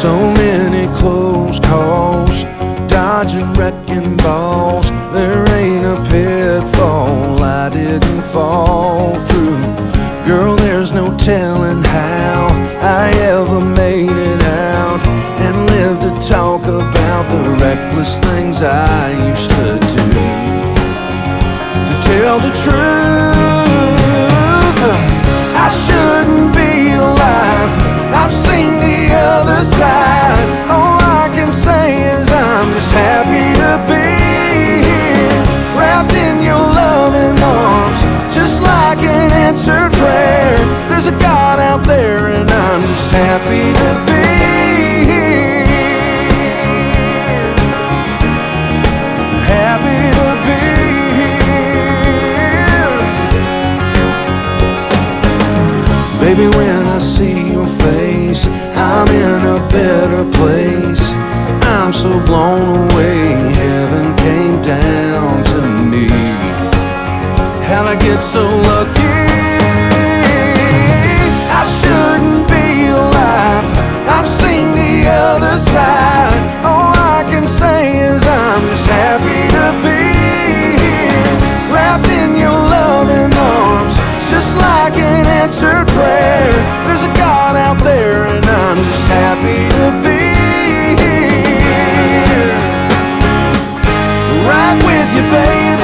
So many close calls, dodging wrecking balls. There ain't a pitfall I didn't fall through. Girl, there's no telling how I ever made it out and lived to talk about the reckless things I used to do. To tell the truth. Baby, when I see your face, I'm in a better place. I'm so blown away, heaven came down to me. How'd I get so baby.